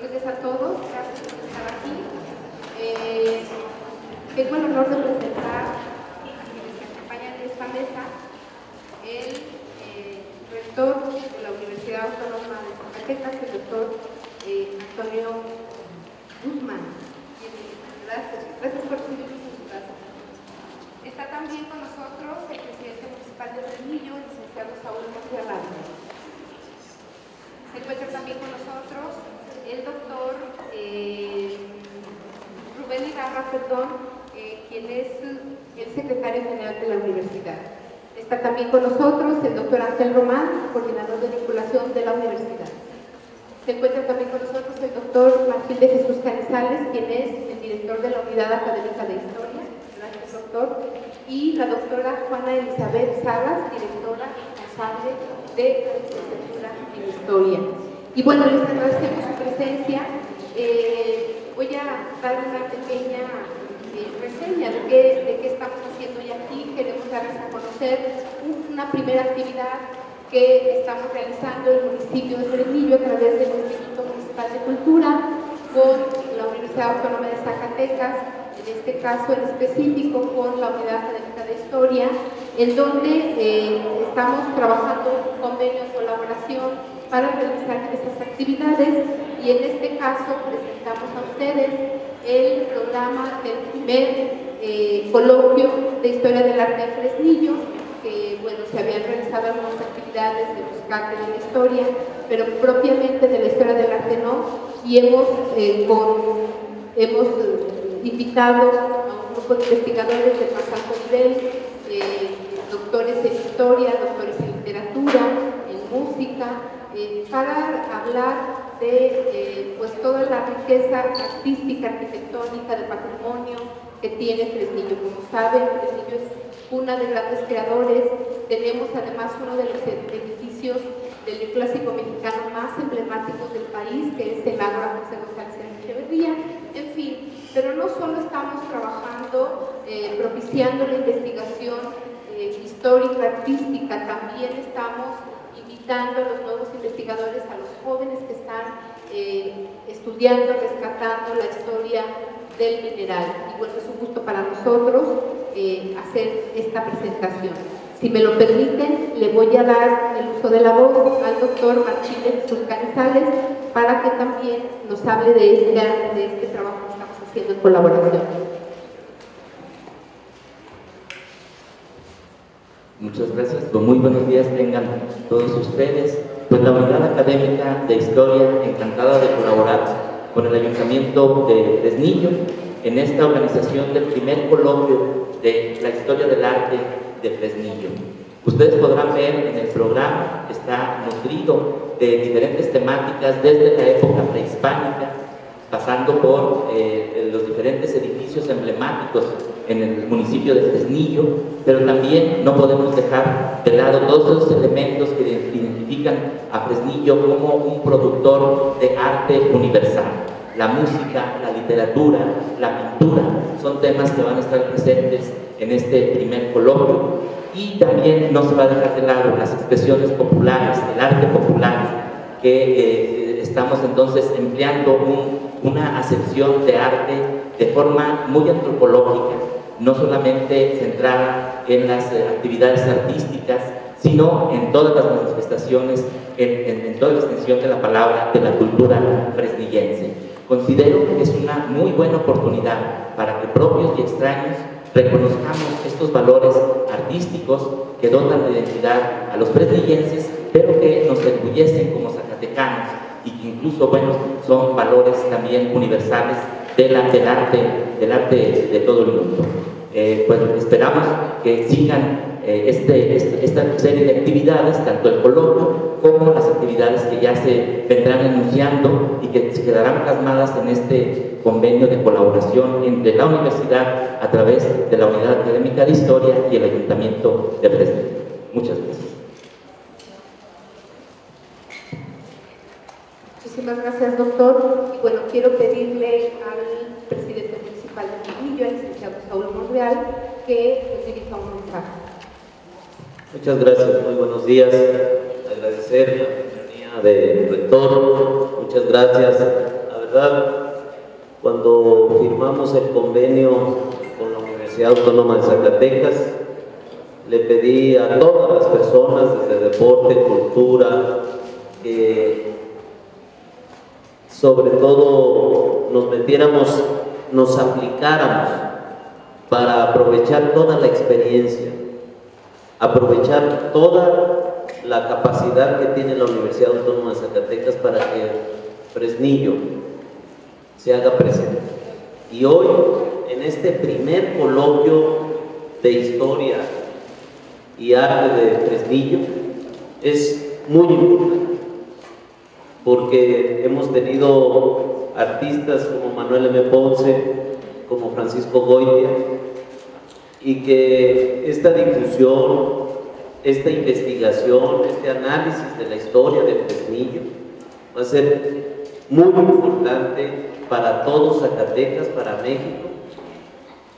Días a todos, gracias por estar aquí. Eh, tengo el honor de presentar a quienes acompañan esta mesa el eh, rector de la Universidad Autónoma de Zacatecas, el doctor eh, Antonio Guzmán. Gracias, por recibirnos en su casa. Está también con nosotros el presidente municipal de Fresnillo, el licenciado Saúl Monterrey. Se encuentra también con nosotros el doctor eh, Rubén Ibarra, perdón, eh, quien es el secretario general de la universidad. Está también con nosotros el doctor Ángel Román, coordinador de vinculación de la universidad. Se encuentra también con nosotros el doctor Martín de Jesús Canizales, quien es el director de la Unidad Académica de Historia. Gracias, doctor. Y la doctora Juana Elizabeth Salas, directora responsable de la licenciatura en Historia. Y bueno, les agradecemos su presencia. Eh, voy a dar una pequeña eh, reseña de qué, estamos haciendo hoy aquí. Queremos darles a conocer una primera actividad que estamos realizando en el municipio de Fresnillo a través del Instituto Municipal de Cultura con la Universidad Autónoma de Zacatecas, en este caso en específico con la Unidad Académica de Historia, en donde eh, estamos trabajando un convenio de colaboración para realizar estas actividades y en este caso presentamos a ustedes el programa del primer eh, coloquio de Historia del Arte de Fresnillo, que bueno, se habían realizado algunas actividades de buscar de la historia, pero propiamente de la historia del arte no, y hemos, eh, con, hemos eh, invitado a un grupo de investigadores de más alto doctores en historia, en literatura, en música, para hablar de eh, pues toda la riqueza artística, arquitectónica, de patrimonio que tiene Fresnillo. Como saben, Fresnillo es una de grandes creadores. Tenemos además uno de los edificios del clásico mexicano más emblemáticos del país, que es el Ágora José González Echeverría. En fin, pero no solo estamos trabajando, eh, propiciando la investigación eh, histórica, artística, también estamos invitando a los nuevos investigadores, a los jóvenes que están eh, estudiando, rescatando la historia del mineral. Y bueno, es un gusto para nosotros eh, hacer esta presentación. Si me lo permiten, le voy a dar el uso de la voz al doctor Martínez Canizales para que también nos hable de este, de este trabajo que estamos haciendo en colaboración. Muchas gracias. Pues muy buenos días tengan todos ustedes. Pues la Unidad Académica de Historia, encantada de colaborar con el Ayuntamiento de Fresnillo en esta organización del primer coloquio de la historia del arte de Fresnillo. Ustedes podrán ver en el programa, está nutrido de diferentes temáticas desde la época prehispánica, pasando por eh, los diferentes edificios emblemáticos en el municipio de Fresnillo, pero también no podemos dejar de lado todos los elementos que identifican a Fresnillo como un productor de arte universal. La música, la literatura, la pintura son temas que van a estar presentes en este primer coloquio y también no se va a dejar de lado las expresiones populares, el arte popular, que eh, estamos entonces empleando un, una acepción de arte de forma muy antropológica, no solamente centrada en las eh, actividades artísticas, sino en todas las manifestaciones, en, toda la extensión de la palabra de la cultura fresnillense. Considero que es una muy buena oportunidad para que propios y extraños reconozcamos estos valores artísticos que dotan de identidad a los fresnillenses, pero que nos enorgullecen como zacatecanos y que incluso, son valores también universales del arte, del arte de todo el mundo. Pues esperamos que sigan eh, este, esta serie de actividades, tanto el coloquio como las actividades que ya se vendrán anunciando y que se quedarán plasmadas en este convenio de colaboración entre la universidad a través de la Unidad Académica de Historia y el Ayuntamiento de Fresno. Muchas gracias. Muchísimas gracias, doctor. Y bueno, quiero pedirle al presidente municipal de Trujillo, Saúl Monreal, que dirija un mensaje. Muchas gracias, muy buenos días. Agradecer la compañía del rector, muchas gracias a verdad, cuando firmamos el convenio con la Universidad Autónoma de Zacatecas, le pedí a todas las personas, desde deporte, cultura, que sobre todo nos metiéramos, nos aplicáramos para aprovechar toda la experiencia, aprovechar toda la capacidad que tiene la Universidad Autónoma de Zacatecas para que Fresnillo se haga presente. Y hoy, en este primer coloquio de historia y arte de Fresnillo, es muy importante, porque hemos tenido artistas como Manuel M. Ponce, como Francisco Goitia, y que esta difusión, esta investigación, este análisis de la historia de Fresnillo va a ser muy importante para todos Zacatecas, para México,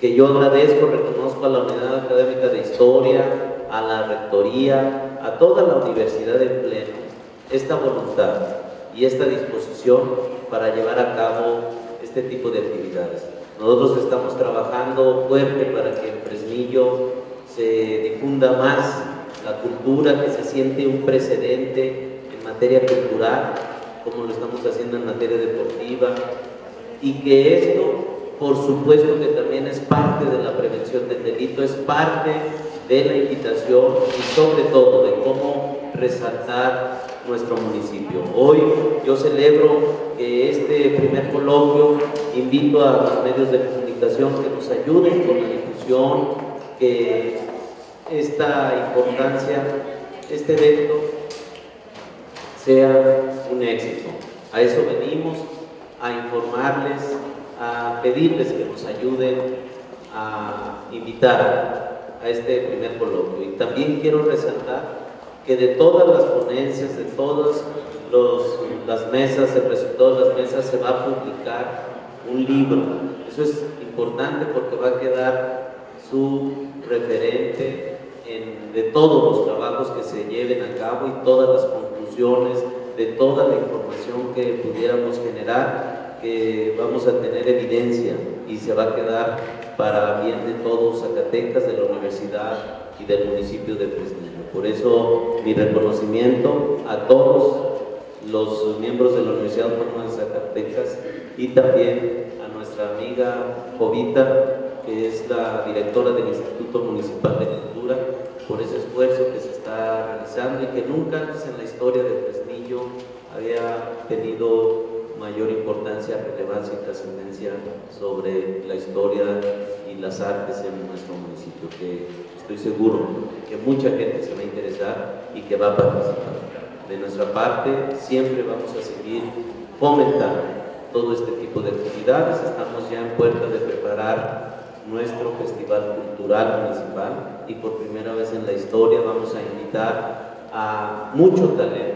que yo agradezco, reconozco a la Unidad Académica de Historia, a la Rectoría, a toda la universidad en pleno, esta voluntad y esta disposición para llevar a cabo este tipo de actividades. Nosotros estamos trabajando fuerte para que en Fresnillo se difunda más la cultura, que se siente un precedente en materia cultural, como lo estamos haciendo en materia deportiva, y que esto, por supuesto que también es parte de la prevención del delito, es parte de la invitación y sobre todo de cómo resaltar nuestro municipio. Hoy yo celebro que este primer coloquio invito a los medios de comunicación que nos ayuden con la difusión, que esta importancia, este evento sea un éxito. A eso venimos, a informarles, a pedirles que nos ayuden a invitar a este primer coloquio. Y también quiero resaltar que de todas las ponencias, de todas las mesas, de las mesas se va a publicar un libro. Eso es importante porque va a quedar su referente de todos los trabajos que se lleven a cabo y todas las conclusiones de toda la información que pudiéramos generar, que vamos a tener evidencia y se va a quedar para bien de todos Zacatecas, de la universidad y del municipio de Fresnillo. Por eso mi reconocimiento a todos los miembros de la Universidad Autónoma de Zacatecas y también a nuestra amiga Jovita, que es la directora del Instituto Municipal de Cultura, por ese esfuerzo que se está realizando y que nunca antes en la historia de Fresnillo había tenido mayor importancia, relevancia y trascendencia sobre la historia y las artes en nuestro municipio, que estoy seguro que mucha gente se va a interesar y que va a participar. De nuestra parte, siempre vamos a seguir fomentando todo este tipo de actividades. Estamos ya en puerta de preparar nuestro Festival Cultural Municipal y por primera vez en la historia vamos a invitar a mucho talento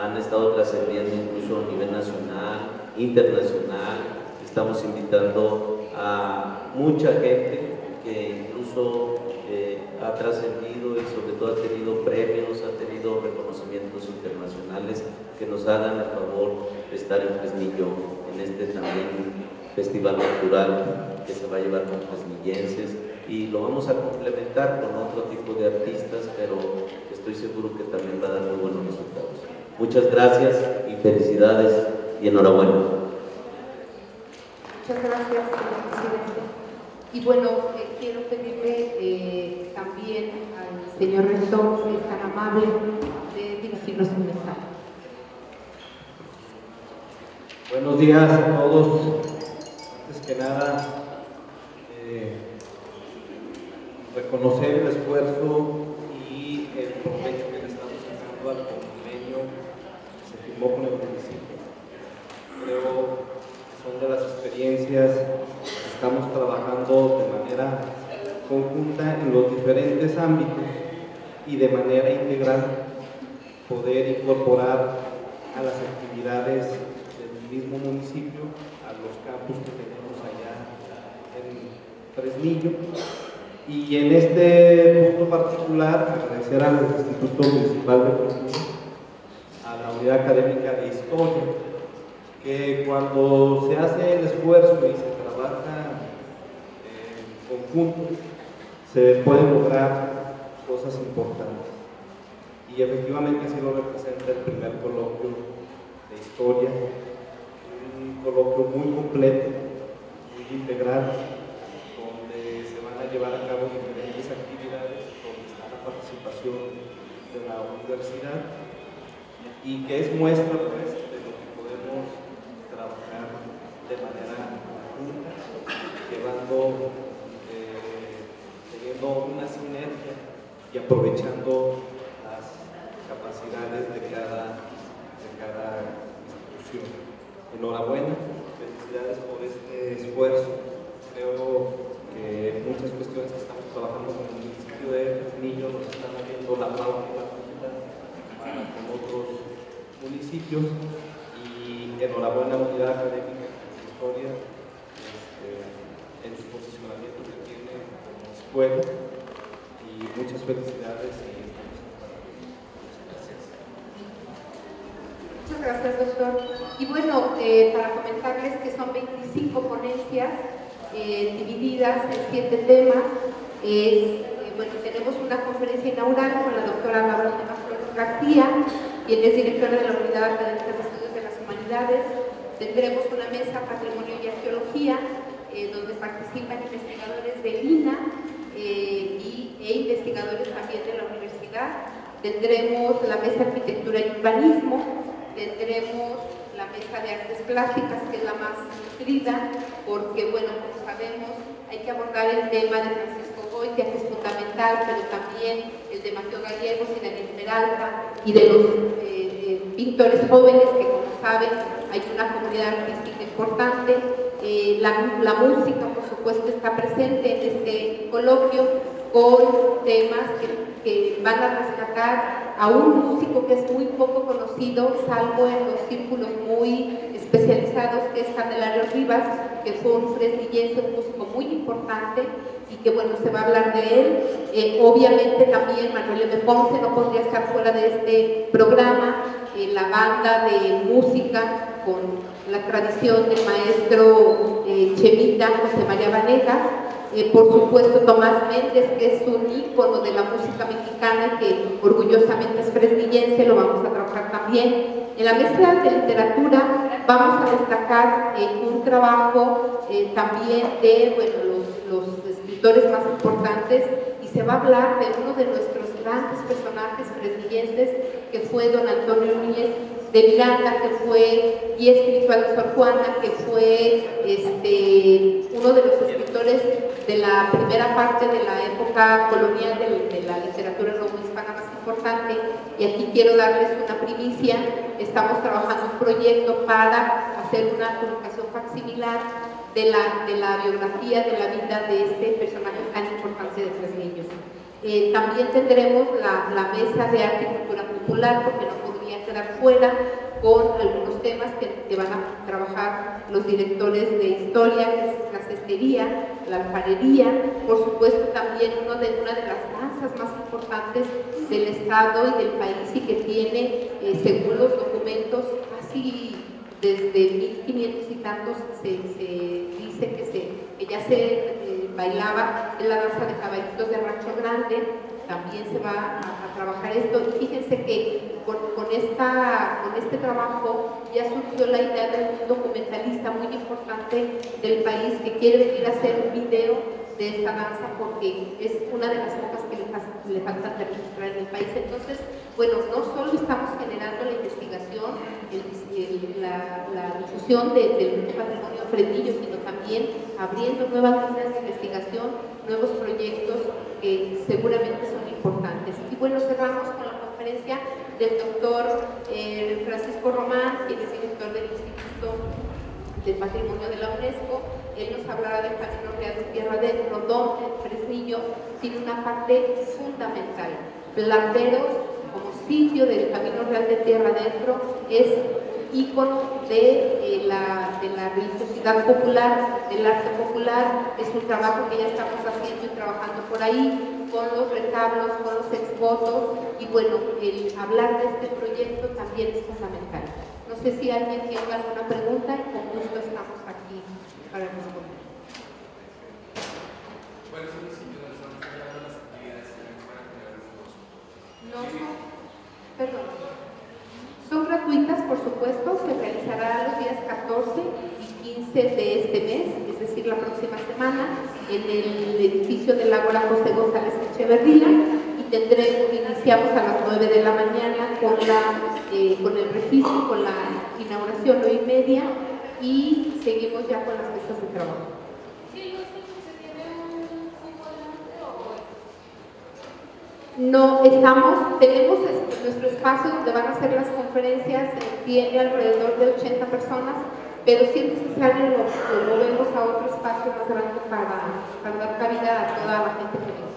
han estado trascendiendo incluso a nivel nacional, internacional. Estamos invitando a mucha gente que incluso eh, ha trascendido y sobre todo ha tenido premios, ha tenido reconocimientos internacionales que nos hagan el favor de estar en Fresnillo en este también festival cultural que se va a llevar con fresnillenses y lo vamos a complementar con otro tipo de artistas, pero estoy seguro que también va a dar muy buenos resultados. Muchas gracias y felicidades y enhorabuena. Muchas gracias, señor presidente. Y bueno, eh, quiero pedirle eh, también al señor rector, que es tan amable, de dirigirnos un mensaje. Buenos días a todos que nada eh, reconocer el esfuerzo y el provecho que le estamos dando al se firmó con el municipio. Creo que son de las experiencias que estamos trabajando de manera conjunta en los diferentes ámbitos y de manera integral poder incorporar a las actividades del mismo municipio a los campus que tenemos Fresnillo. Y en este punto particular, agradecer al Instituto Municipal de Fresnillo, a la Unidad Académica de Historia, que cuando se hace el esfuerzo y se trabaja en conjunto, se pueden lograr cosas importantes. Y efectivamente así lo representa el primer coloquio de historia, un coloquio muy completo, muy integral, donde se van a llevar a cabo diferentes actividades, donde está la participación de la universidad y que es muestra pues, de lo que podemos trabajar de manera conjunta, llevando, eh, teniendo una sinergia y aprovechando las capacidades de cada, de cada institución. Enhorabuena, felicidades por este esfuerzo. Creo que muchas cuestiones que estamos trabajando con el municipio de niños nos están abriendo la pauta para con otros y enhorabuena unidad académica de historia este, en su posicionamiento que tiene como escuela y muchas felicidades y Muchas gracias, doctor. Y bueno, eh, para comentarles que son 25 ponencias eh, divididas en siete temas. Eh, bueno, tenemos una conferencia inaugural con la doctora Laura García, quien es directora de la Unidad Académica de Estudios de las Humanidades. Tendremos una mesa Patrimonio y Arqueología, donde participan investigadores de INA y, e investigadores también de la universidad. Tendremos la mesa Arquitectura y Urbanismo, tendremos la mesa de artes plásticas, que es la más nutrida, porque, bueno, como sabemos, hay que abordar el tema de Francisco Goya, que es fundamental, pero también el de Mateo Gallegos y Daniel Peralta, y de los eh, eh, pintores jóvenes, que como saben, hay una comunidad artística importante. Eh, la, la música, por supuesto, está presente en este coloquio con temas que que van a rescatar a un músico que es muy poco conocido, salvo en los círculos muy especializados, que es Candelario Rivas, que fue un fresnillense, un músico muy importante y que bueno, se va a hablar de él. Eh, obviamente también Manuel M. Ponce no podría estar fuera de este programa, eh, la banda de música con la tradición del maestro eh, Chemita José María Vanegas, eh, por supuesto Tomás Méndez, que es un ícono de la música mexicana que orgullosamente es fresnillense, lo vamos a trabajar también. En la mesa de literatura vamos a destacar eh, un trabajo eh, también de los escritores más importantes y se va a hablar de uno de nuestros grandes personajes fresnillenses que fue don Antonio Núñez de Miranda, que fue guía espiritual de Sor Juana, que fue este, uno de los escritores de la primera parte de la época colonial de, la literatura hispana más importante. Y aquí quiero darles una primicia. Estamos trabajando un proyecto para hacer una publicación facsimilar de la, de la biografía de la vida de este personaje tan importante de Tres Niños. Eh, también tendremos la, la mesa de arte y cultura popular, porque no quedar fuera con algunos temas que, van a trabajar los directores de historia, que es la cestería, la alfarería, por supuesto también uno de, una de las danzas más importantes del Estado y del país y que tiene, eh, según los documentos, casi desde 1500 y tantos se, dice que, se, que ya se eh, bailaba en la danza de caballitos de Rancho Grande, también se va a, trabajar esto. Y fíjense que con, esta, con este trabajo ya surgió la idea de un documentalista muy importante del país que quiere venir a hacer un video de esta danza porque es una de las pocas que le, le faltan registrar en el país. Entonces, bueno, no solo estamos generando la investigación, la, difusión del patrimonio fredillo, sino también abriendo nuevas líneas de investigación, nuevos proyectos que seguramente son importantes. Y bueno, cerramos con la conferencia del doctor eh, Francisco Román, quien es director del Instituto del Patrimonio de la UNESCO. Él nos hablará del Camino Real de Tierra del donde Fresnillo tiene una parte fundamental. Planteros como sitio del Camino Real de Tierra Adentro es ícono de, eh, la, de la religiosidad popular, del arte popular. Es un trabajo que ya estamos haciendo y trabajando por ahí con los retablos, con los exvotos y bueno, el hablar de este proyecto también es fundamental. Nos sé si alguien tiene alguna pregunta y con gusto estamos aquí para responder. ¿Cuáles son los sitios donde están desarrollando las actividades que les van a generar estos? No son, perdón, son gratuitas, por supuesto, se realizará los días 14 y 15 de este mes, es decir, la próxima semana, en el edificio del Ágora José González Echeverría y tendremos, iniciamos a las 9 de la mañana con, la, eh, con el registro, con la inauguración 9 y media y seguimos ya con las mesas de trabajo. No, estamos, tenemos nuestro espacio donde van a ser las conferencias, eh, tiene alrededor de 80 personas, pero si es necesario lo, movemos a otro espacio más grande para, para dar cabida a toda la gente que viene.